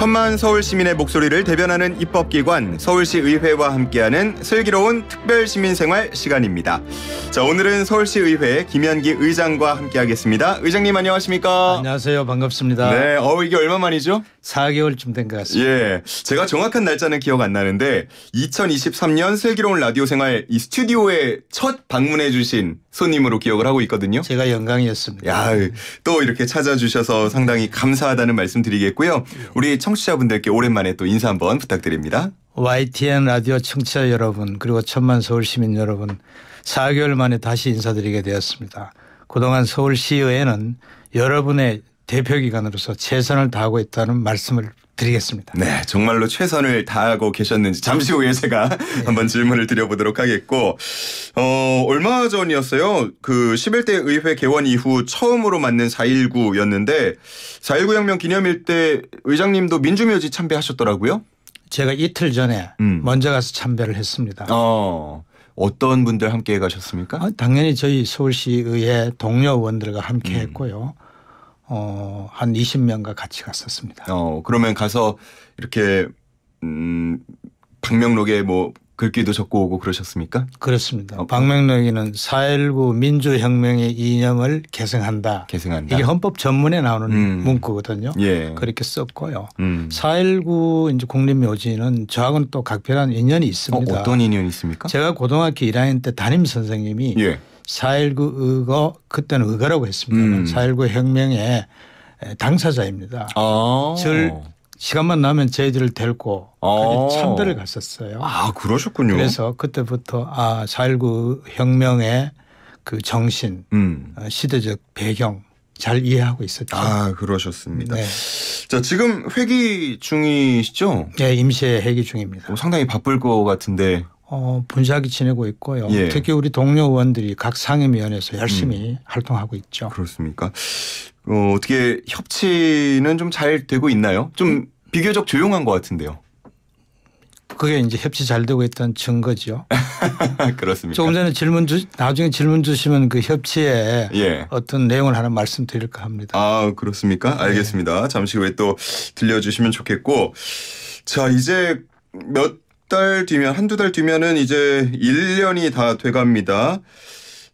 천만 서울 시민의 목소리를 대변하는 입법기관 서울시 의회와 함께하는 슬기로운 특별 시민 생활 시간입니다. 자 오늘은 서울시 의회 김현기 의장과 함께하겠습니다. 의장님 안녕하십니까? 안녕하세요. 반갑습니다. 네, 어 이게 얼마 만이죠? 4개월쯤 된 것 같습니다. 예, 제가 정확한 날짜는 기억 안 나는데 2023년 슬기로운 라디오 생활 이 스튜디오에 첫 방문해 주신 손님으로 기억을 하고 있거든요. 제가 영광이었습니다. 야, 또 이렇게 찾아주셔서 상당히 감사하다는 말씀 드리겠고요. 우리 청취자분들께 오랜만에 또 인사 한번 부탁드립니다. YTN 라디오 청취자 여러분 그리고 천만 서울 시민 여러분 4개월 만에 다시 인사드리게 되었습니다. 그동안 서울시의회는 여러분의 대표 기관으로서 최선을 다하고 있다는 말씀을 드리겠습니다. 네, 정말로 최선을 다하고 계셨는지 잠시 후에 제가 한번 질문을 드려보도록 하겠고, 어, 얼마 전이었어요. 그 11대 의회 개원 이후 처음으로 맞는 4.19였는데, 4.19 혁명 기념일 때 의장님도 민주묘지 참배하셨더라고요. 제가 이틀 전에 음. 먼저 가서 참배를 했습니다. 어, 어떤 분들 함께 가셨습니까? 아, 당연히 저희 서울시의회 동료 의원들과 함께 음. 했고요. 어, 한 20명과 같이 갔었습니다. 어, 그러면 가서 이렇게, 음, 방명록에 뭐 글귀도 적고 오고 그러셨습니까? 그렇습니다. 어, 방명록에는 4.19 민주혁명의 이념을 계승한다. 계승한다. 이게 헌법 전문에 나오는 음. 문구거든요. 예. 그렇게 썼고요. 음. 4.19 이제 국립묘지는 저하고는 또 각별한 인연이 어, 있습니다. 어 떤 인연이 있습니까? 제가 고등학교 1학년 때 담임 선생님이 예. 4.19 의거 그때는 의거라고 했습니다. 음. 4.19 혁명의 당사자입니다. 아. 절 시간만 나면 저희들을 데리고 아. 참배를 갔었어요. 아, 그러셨군요. 그래서 그때부터 아, 4.19 혁명의 그 정신, 음. 어, 시대적 배경 잘 이해하고 있었죠. 아, 그러셨습니다. 네. 자, 지금 회기 중이시죠? 네, 임시회 회기 중입니다. 어, 상당히 바쁠 것 같은데. 어, 분주하게 지내고 있고요. 예. 특히 우리 동료 의원들이 각 상임위원회에서 열심히 활동하고 있죠. 그렇습니까? 어, 어떻게 협치는 좀 잘 되고 있나요? 좀 비교적 조용한 것 같은데요. 그게 이제 협치 잘 되고 있다는 증거죠. 그렇습니까? 조금 전에 질문 주 나중에 질문 주시면 그 협치에 예. 어떤 내용을 하나 말씀드릴까 합니다. 아, 그렇습니까? 알겠습니다. 잠시 후에 또 들려주시면 좋겠고. 자, 이제 몇 달 뒤면, 한두 달 뒤면은 이제 1년이 다 돼갑니다.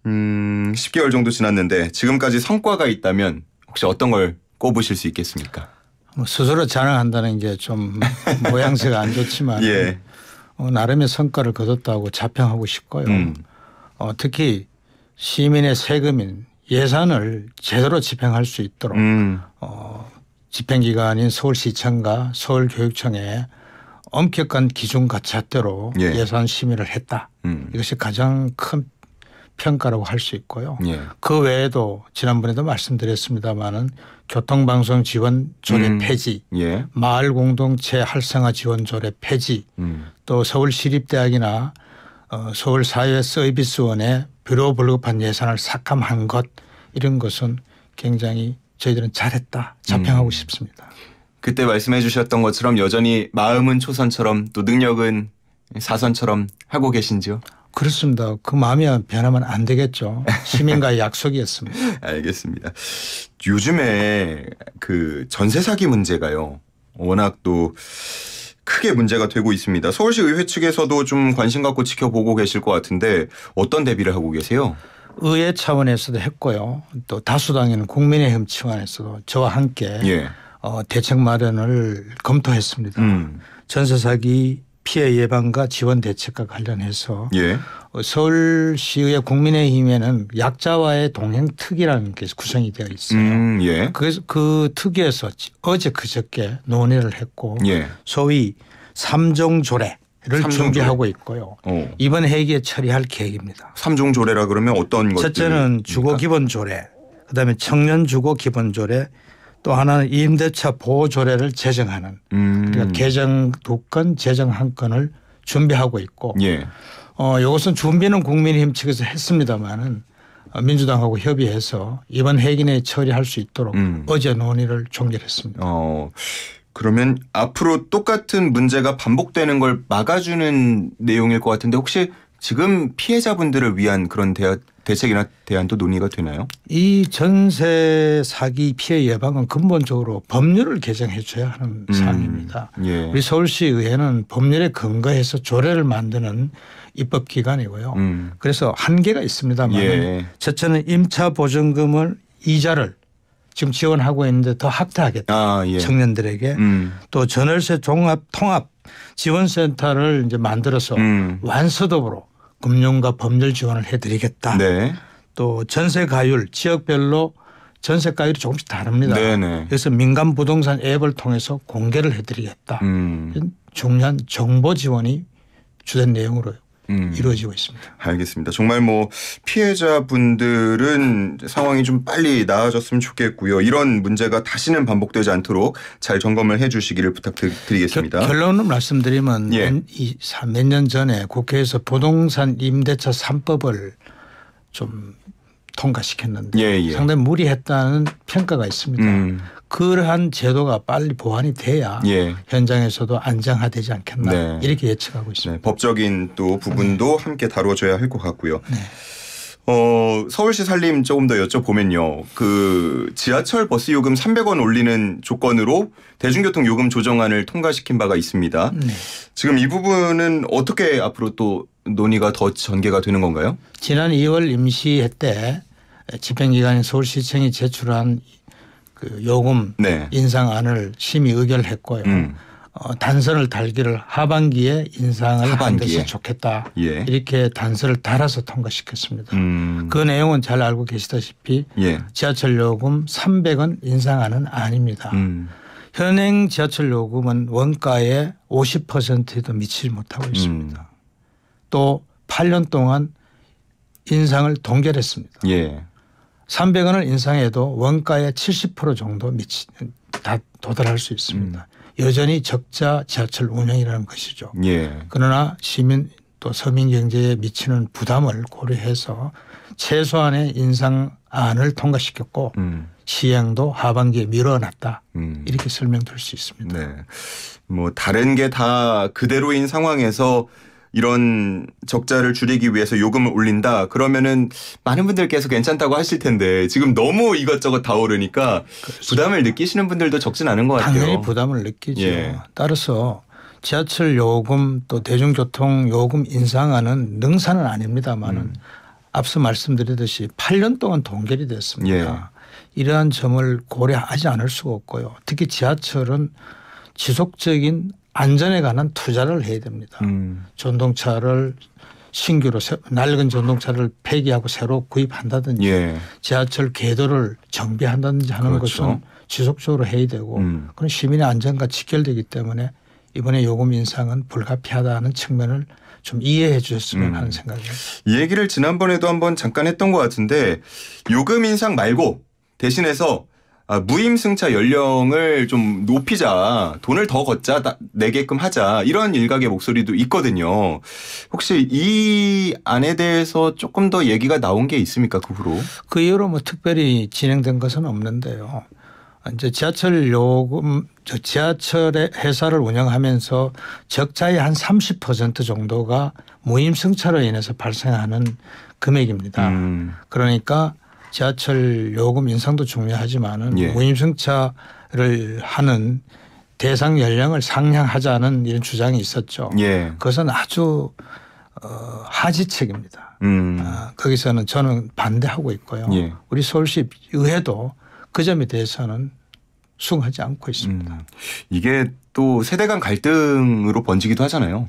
음, 10개월 정도 지났는데 지금까지 성과가 있다면 혹시 어떤 걸 꼽으실 수 있겠습니까? 뭐 스스로 자랑한다는 게 좀 모양새가 안 좋지만 예. 어, 나름의 성과를 거뒀다고 자평하고 싶고요. 음. 어, 특히 시민의 세금인 예산을 제대로 집행할 수 있도록 음, 어, 집행기관인 서울시청과 서울교육청에 엄격한 기준과 잣대로 예. 예. 산 심의를 했다. 음. 이것이 가장 큰 평가라고 할 수 있고요. 예. 그 외에도 지난번에도 말씀드렸습니다마는 교통방송 지원 조례 음. 폐지, 예. 마을 공동체 활성화 지원 조례 폐지, 음. 또 서울시립대학이나 어, 서울사회 서비스원에 비로 불급한 예산을 삭감한 것 이런 것은 굉장히 저희들은 잘했다 자평하고 음. 싶습니다. 그때 말씀해 주셨던 것처럼 여전히 마음은 초선처럼 또 능력은 사선처럼 하고 계신지요? 그렇습니다. 그 마음이 변하면 안 되겠죠. 시민과의 약속이었습니다. 알겠습니다. 요즘에 그 전세 사기 문제가요. 워낙 또 크게 문제가 되고 있습니다. 서울시 의회 측에서도 좀 관심 갖고 지켜보고 계실 것 같은데 어떤 대비를 하고 계세요? 의회 차원에서도 했고요. 또 다수당에는 국민의힘 측안에서도 저와 함께 예. 어, 대책 마련을 검토했습니다. 음. 전세 사기 피해 예방과 지원 대책과 관련해서 예. 어, 서울시의 국민의힘에는 약자와의 동행 특위라는 게 구성이 되어 있어요. 음, 예. 그래서 그 특위에서 어제 그저께 논의를 했고 예. 소위 삼종 조례를 삼종 준비하고 있고요. 어. 이번 회기에 처리할 계획입니다. 삼종 조례라 그러면 어떤 것들? 첫째는 주거 기본 조례, 그다음에 청년 주거 기본 조례, 또 하나는 임대차 보호 조례를 제정하는 음. 그러니까 개정 두 건, 제정 한 건을 준비하고 있고 예. 어, 이것은 준비는 국민의힘 측에서 했습니다마는 어, 민주당하고 협의해서 이번 회기 내에 처리할 수 있도록 음. 어제 논의를 종결했습니다. 어. 그러면 앞으로 똑같은 문제가 반복되는 걸 막아주는 내용일 것 같은데 혹시 지금 피해자분들을 위한 그런 대안 대책이나 대안도 논의가 되나요? 이 전세 사기 피해 예방은 근본적으로 법률을 개정해 줘야 하는 음. 사항입니다. 예. 우리 서울시 의회는 법률에 근거해서 조례를 만드는 입법 기관이고요. 음. 그래서 한계가 있습니다만 예. 첫째는 임차 보증금을 이자를 지금 지원하고 있는데 더 확대하겠다. 아, 예. 청년들에게 음. 또 전월세 종합 통합 지원센터를 이제 만들어서 음. 완서도로 금융과 법률 지원을 해드리겠다. 네. 또 전세 가율 지역별로 전세 가율이 조금씩 다릅니다. 네네. 그래서 민간 부동산 앱을 통해서 공개를 해드리겠다. 음. 중요한 정보 지원이 주된 내용으로 음. 이루어지고 있습니다. 알겠습니다. 정말 뭐 피해자분들은 상황이 좀 빨리 나아졌으면 좋겠고요. 이런 문제가 다시는 반복되지 않도록 잘 점검을 해 주시기를 부탁드리겠습니다. 결론을 말씀드리면 예. 몇년 전에 국회에서 부동산 임대차 3법을 좀 통과시켰는데 예, 예. 상당히 무리했다는 평가가 있습니다. 음. 그러한 제도가 빨리 보완이 돼야 예. 현장에서도 안정화되지 않겠나 네. 이렇게 예측하고 있습니다. 네, 법적인 또 부분도 함께 다뤄줘야 할 것 같고요. 네. 어, 서울시 살림 조금 더 여쭤보면요. 그 지하철 버스 요금 300원 올리는 조건으로 대중교통 요금 조정안을 통과시킨 바가 있습니다. 네. 지금 이 부분은 어떻게 앞으로 또 논의가 더 전개가 되는 건가요? 지난 2월 임시회 때 집행기관인 서울시청이 제출한 그 요금 네. 인상안을 심의 의결했고요. 음. 어, 단서를 달기를 하반기에 인상을 한 하반기에. 것이 좋겠다. 예. 이렇게 단서를 달아서 통과시켰습니다. 음. 그 내용은 잘 알고 계시다시피 예. 지하철 요금 300원 인상안은 아닙니다. 음. 현행 지하철 요금은 원가의 50%에도 미치지 못하고 있습니다. 음. 또 8년 동안 인상을 동결했습니다. 예. 300원을 인상해도 원가의 70% 정도 미치 다 도달할 수 있습니다. 여전히 적자 지하철 운영이라는 것이죠. 예. 그러나 시민 또 서민 경제에 미치는 부담을 고려해서 최소한의 인상안을 통과시켰고 음. 시행도 하반기에 미뤄놨다. 음. 이렇게 설명드릴 수 있습니다. 네. 뭐 다른 게 다 그대로인 상황에서 이런 적자를 줄이기 위해서 요금을 올린다. 그러면은 많은 분들께서 괜찮다고 하실 텐데 지금 너무 이것저것 다 오르니까 부담을 느끼시는 분들도 적진 않은 것 같아요. 당연히 부담을 느끼죠. 예. 따라서 지하철 요금 또 대중교통 요금 인상안은 능사는 아닙니다만은 음. 앞서 말씀드렸듯이 8년 동안 동결이 됐습니다. 예. 이러한 점을 고려하지 않을 수가 없고요. 특히 지하철은 지속적인 안전에 관한 투자를 해야 됩니다. 음. 전동차를 신규로 새- 낡은 전동차를 폐기하고 새로 구입한다든지 예. 지하철 궤도를 정비한다든지 하는 그렇죠. 것은 지속적으로 해야 되고 음. 그건 시민의 안전과 직결되기 때문에 이번에 요금 인상은 불가피하다는 측면을 좀 이해해 주셨으면 음. 하는 생각입니다. 이 얘기를 지난번에도 한번 잠깐 했던 것 같은데 요금 인상 말고 대신해서 아, 무임승차 연령을 좀 높이자 돈을 더 걷자 나- 내게끔 하자 이런 일각의 목소리도 있거든요. 혹시 이 안에 대해서 조금 더 얘기가 나온 게 있습니까 그 후로? 그 이후로 뭐 특별히 진행된 것은 없는데요. 이제 지하철 요금, 저 지하철의 회사를 운영하면서 적자의 한 30% 정도가 무임승차로 인해서 발생하는 금액입니다. 음, 그러니까 지하철 요금 인상도 중요하지만은 예. 무임승차를 하는 대상 연령을 상향하자는 이런 주장이 있었죠. 예, 그것은 아주 어, 하지책입니다. 음, 아, 거기서는 저는 반대하고 있고요. 예. 우리 서울시 의회도 그 점에 대해서는 수긍하지 않고 있습니다. 음. 이게 또 세대 간 갈등으로 번지기도 하잖아요.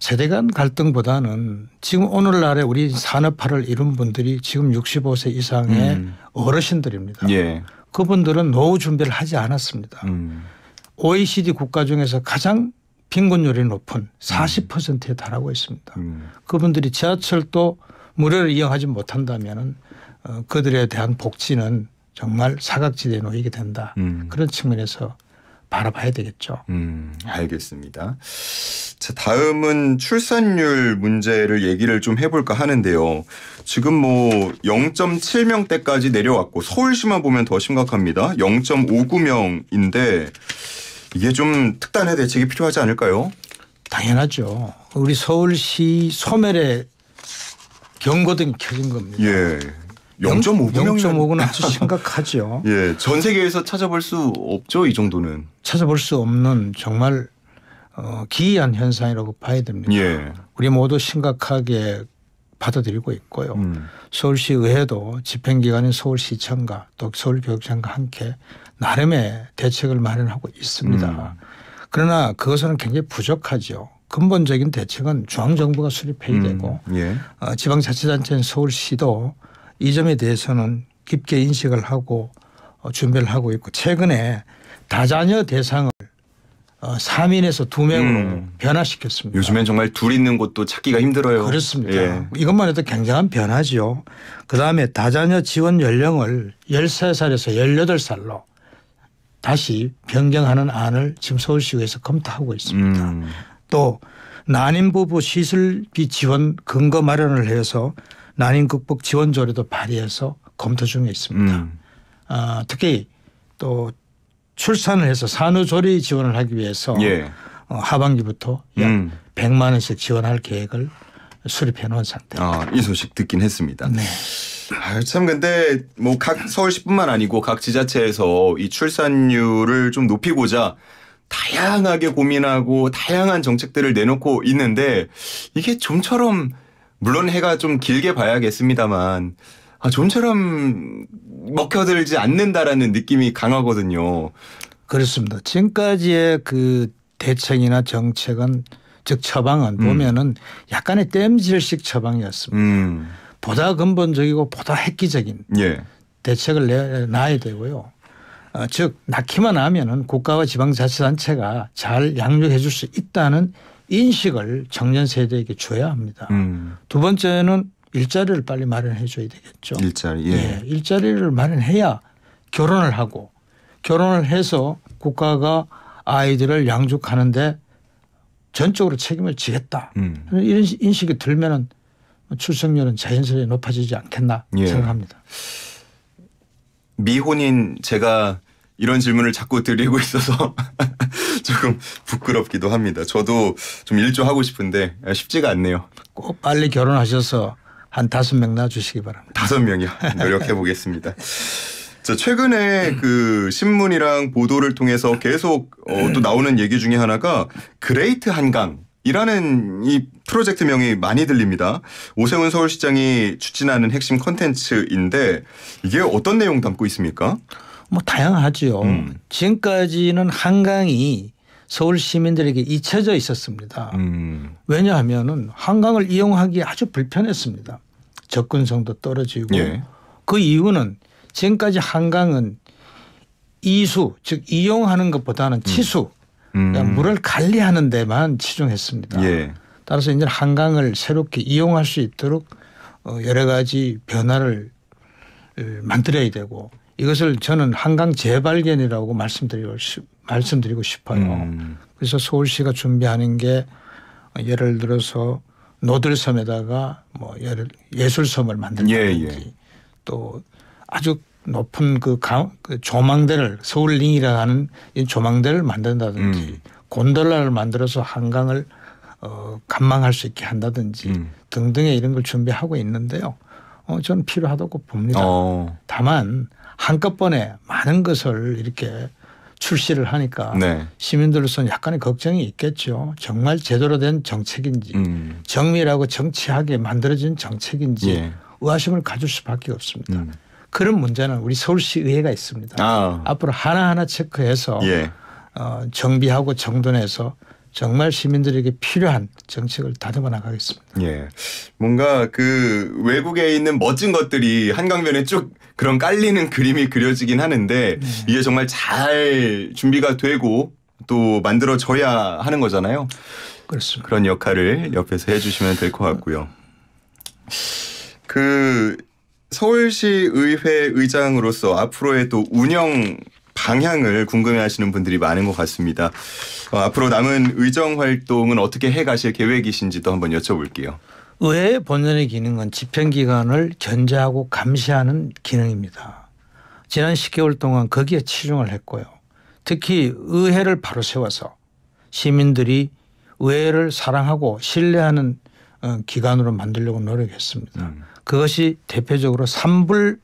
세대 간 갈등보다는 지금 오늘날에 우리 산업화를 이룬 분들이 지금 65세 이상의 음. 어르신들입니다. 예, 그분들은 노후 준비를 하지 않았습니다. 음, OECD 국가 중에서 가장 빈곤율이 높은 40%에 달하고 있습니다. 음, 그분들이 지하철도 무료를 이용하지 못한다면 어, 그들에 대한 복지는 정말 사각지대에 놓이게 된다. 음. 그런 측면에서 바라봐야 되겠죠. 음, 알겠습니다. 자, 다음은 출산율 문제를 얘기를 좀 해볼까 하는데요. 지금 뭐 0.7명대까지 내려왔고 서울시만 보면 더 심각합니다. 0.59명인데 이게 좀 특단의 대책이 필요하지 않을까요? 당연하죠. 우리 서울시 소멸의 경고등이 켜진 겁니다. 예. 0.5구 0.5는 아주 심각하죠. 예. 전 세계에서 찾아볼 수 없죠, 이 정도는. 찾아볼 수 없는 정말 어, 기이한 현상이라고 봐야 됩니다. 예. 우리 모두 심각하게 받아들이고 있고요. 음. 서울시 의회도 집행기관인 서울시청과 또 서울교육청과 함께 나름의 대책을 마련하고 있습니다. 음. 그러나 그것은 굉장히 부족하죠. 근본적인 대책은 중앙정부가 수립해야 되고 음. 예. 어, 지방자치단체인 서울시도 이 점에 대해서는 깊게 인식을 하고 어, 준비를 하고 있고 최근에 다자녀 대상을 어, 3인에서 2명으로 음. 변화시켰습니다. 요즘엔 정말 둘 있는 곳도 찾기가 힘들어요. 그렇습니다. 예. 이것만 해도 굉장한 변화죠. 그다음에 다자녀 지원 연령을 13살에서 18살로 다시 변경하는 안을 지금 서울시의회에서 검토하고 있습니다. 음. 또 난임 부부 시술비 지원 근거 마련을 해서 난임 극복 지원 조례도 발의해서 검토 중에 있습니다. 음. 아, 특히 또 출산을 해서 산후조리 지원을 하기 위해서 예. 어, 하반기부터 약 음. 100만 원씩 지원할 계획을 수립해 놓은 상태. 아, 이 소식 듣긴 했습니다. 네. 아, 참 근데 뭐 각 서울시뿐만 아니고 각 지자체에서 이 출산율을 좀 높이고자 다양하게 고민하고 다양한 정책들을 내놓고 있는데 이게 좀처럼 물론 해가 좀 길게 봐야겠습니다만 아, 좀처럼 먹혀들지 않는다라는 느낌이 강하거든요. 그렇습니다. 지금까지의 그 대책이나 정책은 즉 처방은 보면은 약간의 땜질식 처방이었습니다. 음. 보다 근본적이고 보다 획기적인 예. 대책을 내 놔야 되고요. 어, 즉 낳기만 하면은 국가와 지방자치단체가 잘 양육해 줄 수 있다는 인식을 청년 세대에게 줘야 합니다. 음. 두 번째는 일자리를 빨리 마련해 줘야 되겠죠. 일자리. 예. 예, 일자리를 마련해야 결혼을 하고 결혼을 해서 국가가 아이들을 양육하는데 전적으로 책임을 지겠다. 음. 이런 인식이 들면은 출생률은 자연스레 높아지지 않겠나 예. 생각합니다. 미혼인 제가 이런 질문을 자꾸 드리고 있어서 조금 부끄럽기도 합니다. 저도 좀 일조하고 싶은데 쉽지가 않네요. 꼭 빨리 결혼하셔서 한 다섯 명 낳아주시기 바랍니다. 다섯 명이요. 노력해 보겠습니다. 자, 최근에 그 신문이랑 보도를 통해서 계속 어, 또 나오는 얘기 중에 하나가 Great 한강. 이라는 이 프로젝트명이 많이 들립니다. 오세훈 서울시장이 추진하는 핵심 컨텐츠인데 이게 어떤 내용 담고 있습니까? 뭐 다양하지요. 음. 지금까지는 한강이 서울 시민들에게 잊혀져 있었습니다. 음. 왜냐하면은 한강을 이용하기 아주 불편했습니다. 접근성도 떨어지고 예. 그 이유는 지금까지 한강은 이수 즉 이용하는 것보다는 치수 음. 그냥 물을 관리하는 데만 치중했습니다. 예. 따라서 이제 한강을 새롭게 이용할 수 있도록 어, 여러 가지 변화를 어, 만들어야 되고 이것을 저는 한강 재발견이라고 말씀드리고 싶, 말씀드리고 싶어요. 음. 그래서 서울시가 준비하는 게 예를 들어서 노들섬에다가 뭐 예를 예술섬을 만든다든지 예, 예. 또 아주 높은 그, 가, 그 조망대를 서울링이라 하는 이 조망대를 만든다든지 음. 곤돌라를 만들어서 한강을 어, 관망할 수 있게 한다든지 음. 등등의 이런 걸 준비하고 있는데요. 어, 저는 필요하다고 봅니다. 어. 다만 한꺼번에 많은 것을 이렇게 출시를 하니까 네. 시민들로서는 약간의 걱정이 있겠죠. 정말 제대로 된 정책인지 음. 정밀하고 정치하게 만들어진 정책인지 예. 의아심을 가질 수밖에 없습니다. 음. 그런 문제는 우리 서울시 의회가 있습니다. 아. 앞으로 하나하나 체크해서 예. 어, 정비하고 정돈해서 정말 시민들에게 필요한 정책을 다듬어 나가겠습니다. 예. 뭔가 그 외국에 있는 멋진 것들이 한강변에 쭉 그런 깔리는 그림이 그려지긴 하는데 네. 이게 정말 잘 준비가 되고 또 만들어져야 하는 거잖아요. 그렇습니다. 그런 역할을 옆에서 해주시면 될 것 같고요. 그 서울시 의회 의장으로서 앞으로의 또 운영 방향을 궁금해하시는 분들이 많은 것 같습니다. 어, 앞으로 남은 의정 활동은 어떻게 해가실 계획이신지도 한번 여쭤볼게요. 의회의 본연의 기능은 집행기관을 견제하고 감시하는 기능입니다. 지난 10개월 동안 거기에 치중을 했고요. 특히 의회를 바로 세워서 시민들이 의회를 사랑하고 신뢰하는 어, 기간으로 만들려고 노력했습니다. 음. 그것이 대표적으로 삼불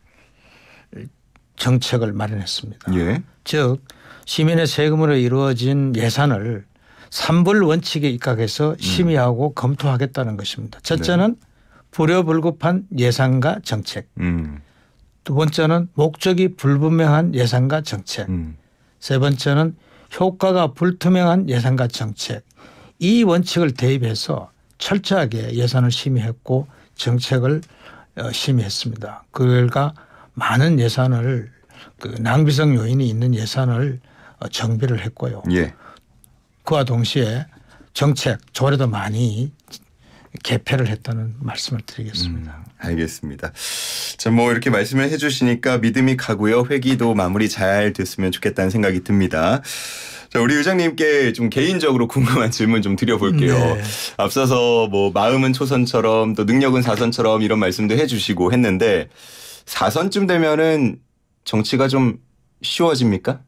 정책을 마련했습니다. 예. 즉 시민의 세금으로 이루어진 예산을 삼불 원칙에 입각해서 심의하고 검토하겠다는 것입니다. 첫째는 불효불급한 예산과 정책. 음. 두 번째는 목적이 불분명한 예산과 정책. 음. 세 번째는 효과가 불투명한 예산과 정책. 이 원칙을 대입해서 철저하게 예산을 심의했고 정책을 어, 심의했습니다. 그 결과 많은 예산을 그 낭비성 요인이 있는 예산을 어, 정비를 했고요. 예. 그와 동시에 정책 조례도 많이 개폐를 했다는 말씀을 드리겠습니다. 알겠습니다. 자, 뭐 이렇게 말씀을 해주시니까 믿음이 가고요. 회기도 마무리 잘 됐으면 좋겠다는 생각이 듭니다. 자, 우리 의장님께 좀 개인적으로 궁금한 질문 좀 드려볼게요. 네. 앞서서 뭐 마음은 초선처럼 또 능력은 사선처럼 이런 말씀도 해주시고 했는데 사선쯤 되면은 정치가 좀 쉬워집니까?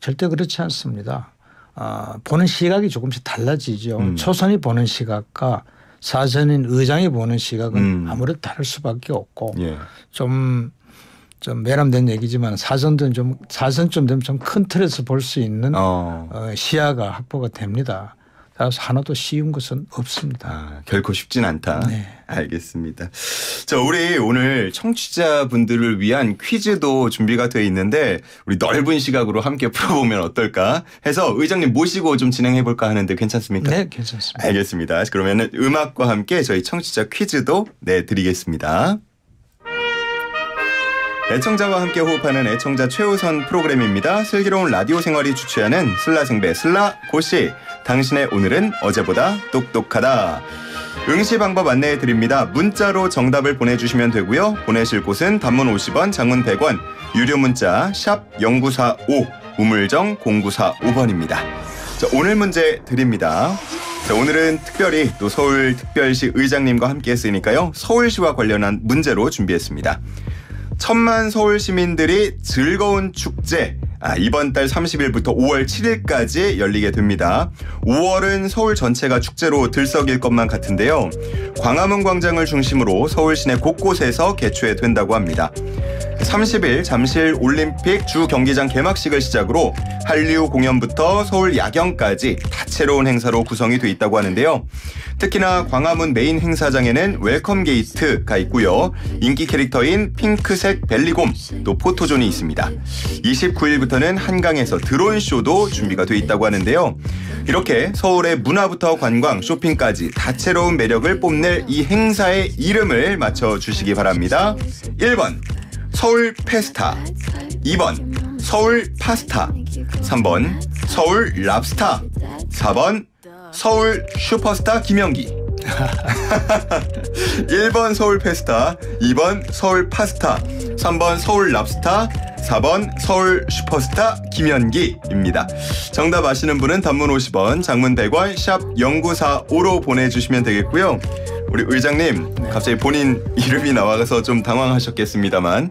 절대 그렇지 않습니다. 아, 보는 시각이 조금씩 달라지죠. 음. 초선이 보는 시각과 사선인 의장이 보는 시각은 음. 아무래도 다를 수밖에 없고 예. 좀, 좀 매람된 얘기지만 사선은 좀 사선쯤 되면 좀 큰 틀에서 볼 수 있는 어. 어, 시야가 확보가 됩니다. 따라서 하나도 쉬운 것은 없습니다. 아, 결코 쉽진 않다. 네. 알겠습니다. 자, 우리 오늘 청취자분들을 위한 퀴즈도 준비가 되어 있는데 우리 넓은 시각으로 함께 풀어보면 어떨까 해서 의장님 모시고 좀 진행해 볼까 하는데 괜찮습니까? 네, 괜찮습니다. 알겠습니다. 그러면은 음악과 함께 저희 청취자 퀴즈도 내드리겠습니다. 애청자와 함께 호흡하는 애청자 최우선 프로그램입니다. 슬기로운 라디오 생활이 주최하는 슬라생배 슬라 고씨 당신의 오늘은 어제보다 똑똑하다. 응시 방법 안내해 드립니다. 문자로 정답을 보내주시면 되고요. 보내실 곳은 단문 50원, 장문 100원, 유료 문자 샵 #0945 우물정 0945번입니다. 자, 오늘 문제 드립니다. 자, 오늘은 특별히 또 서울특별시 의장님과 함께 했으니까요. 서울시와 관련한 문제로 준비했습니다. 천만 서울 시민들이 즐거운 축제 아, 이번 달 30일부터 5월 7일까지 열리게 됩니다. 5월은 서울 전체가 축제로 들썩일 것만 같은데요. 광화문 광장을 중심으로 서울 시내 곳곳에서 개최 된다고 합니다. 30일 잠실 올림픽 주 경기장 개막식을 시작으로 한류 공연부터 서울 야경까지 다채로운 행사로 구성이 돼 있다고 하는데요. 특히나 광화문 메인 행사장에는 welcome gate가 있고요. 인기 캐릭터인 핑크색 벨리곰 또 포토존이 있습니다. 29일부터는 한강에서 드론 쇼도 준비가 돼 있다고 하는데요. 이렇게 서울의 문화부터 관광, 쇼핑까지 다채로운 매력을 뽐낼 이 행사의 이름을 맞춰 주시기 바랍니다. 1번 서울 페스타. 2번 서울 파스타. 3번 서울 랍스타. 4번 서울 슈퍼스타 김영기. 1번 서울 페스타. 2번 서울 파스타. 3번 서울 랍스타. 4번 서울 슈퍼스타 김현기입니다. 정답 아시는 분은 단문 50원, 장문 100원, 샵 0945로 보내주시면 되겠고요. 우리 의장님 갑자기 본인 이름이 나와서 좀 당황하셨겠습니다만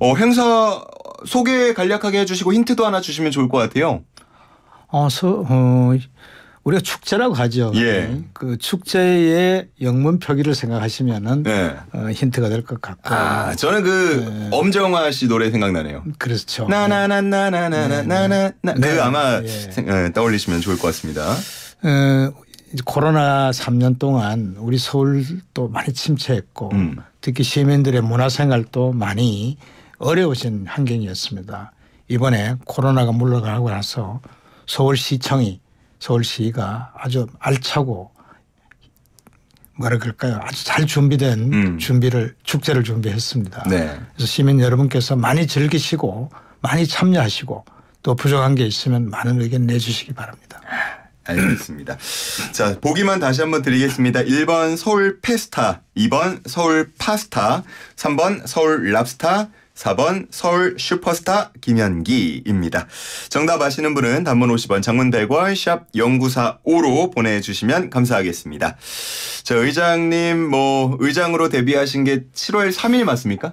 어, 행사 소개 간략하게 해주시고 힌트도 하나 주시면 좋을 것 같아요. 어, 서, 어, 우리가 축제라고 하죠. 예. 그 축제의 영문 표기를 생각하시면은 네. 어, 힌트가 될 것 같고. 아 저는 그 엄정화 씨 노래 생각나네요. 그렇죠. 나나나나나나나나 그 네. 아마 예. 생- 예, 떠올리시면 좋을 것 같습니다. 어, 코로나 3년 동안 우리 서울도 많이 침체했고 음. 특히 시민들의 문화생활도 많이 어려우신 환경이었습니다. 이번에 코로나가 물러가고 나서 서울시청이 서울시가 아주 알차고 뭐라 그럴까요? 아주 잘 준비된 음. 준비를 축제를 준비했습니다. 네. 그래서 시민 여러분께서 많이 즐기시고 많이 참여하시고 또 부족한 게 있으면 많은 의견 내주시기 바랍니다. 알겠습니다. 자, 보기만 다시 한번 드리겠습니다. 1번 서울 페스타, 2번 서울 파스타, 3번 서울 랍스타, 4번 서울 슈퍼스타 김현기입니다. 정답 아시는 분은 단문 50원, 장문 100원, 샵 0945로 보내주시면 감사하겠습니다. 자, 의장님, 뭐, 의장으로 데뷔하신 게 7월 3일 맞습니까?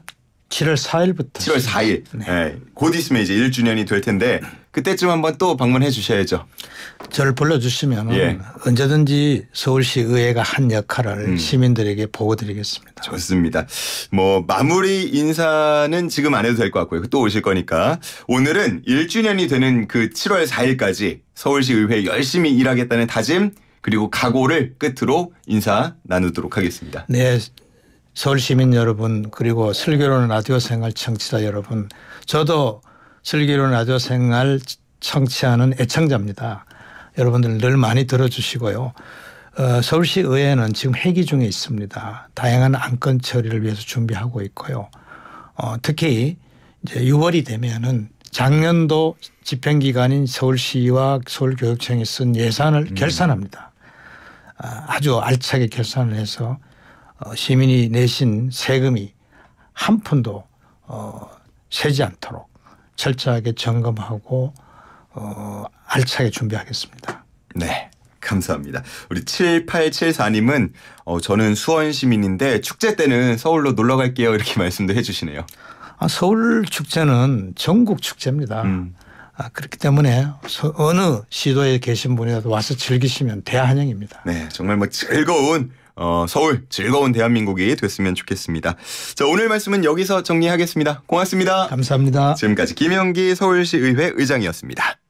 7월 4일부터 7월 4일. 네. 예, 곧 있으면 이제 1주년이 될 텐데 그때쯤 한번 또 방문해 주셔야죠. 저를 불러주시면 예. 언제든지 서울시 의회가 한 역할을 음. 시민들에게 보고드리겠습니다. 좋습니다. 뭐 마무리 인사는 지금 안 해도 될 것 같고요. 또 오실 거니까 오늘은 1주년이 되는 그 7월 4일까지 서울시 의회 열심히 일하겠다는 다짐 그리고 각오를 끝으로 인사 나누도록 하겠습니다. 네, 서울 시민 여러분 그리고 슬기로운 라디오 생활 청취자 여러분, 저도 슬기로운 라디오 생활 청취하는 애청자입니다. 여러분들 늘 많이 들어주시고요. 어, 서울시 의회는 지금 회기 중에 있습니다. 다양한 안건 처리를 위해서 준비하고 있고요. 어, 특히 이제 6월이 되면은 작년도 집행기관인 서울시와 서울교육청이 쓴 예산을 결산합니다. 아, 아주 알차게 결산을 해서 어, 시민이 내신 세금이 한 푼도 어, 새지 않도록 철저하게 점검하고 어, 알차게 준비하겠습니다. 네. 감사합니다. 우리 7874님은 어, 저는 수원 시민인데 축제 때는 서울로 놀러 갈게요. 이렇게 말씀도 해 주시네요. 아, 서울 축제는 전국 축제입니다. 음. 아, 그렇기 때문에 서- 어느 시도에 계신 분이라도 와서 즐기시면 대환영입니다. 네, 정말 뭐 즐거운 어, 서울 즐거운 대한민국이 됐으면 좋겠습니다. 자, 오늘 말씀은 여기서 정리하겠습니다. 고맙습니다. 감사합니다. 지금까지 김영기 서울시 의회 의장이었습니다.